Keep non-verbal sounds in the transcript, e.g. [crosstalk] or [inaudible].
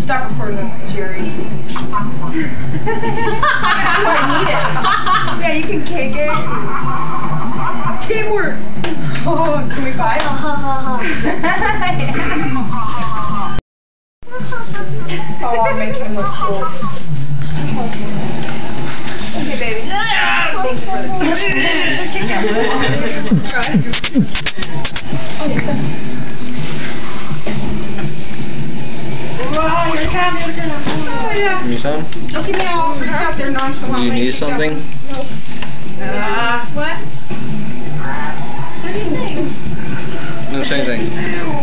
Stop recording us, Jerry. I need it. Yeah, you can kick it. Teamwork. Oh, can we fight? [laughs] oh, I'll make him look cool. Okay, baby. Thank you for Wow, [laughs] Give me some. Just give me all out there. Do you need something? Nope. Uh, what? What are you saying? The same thing.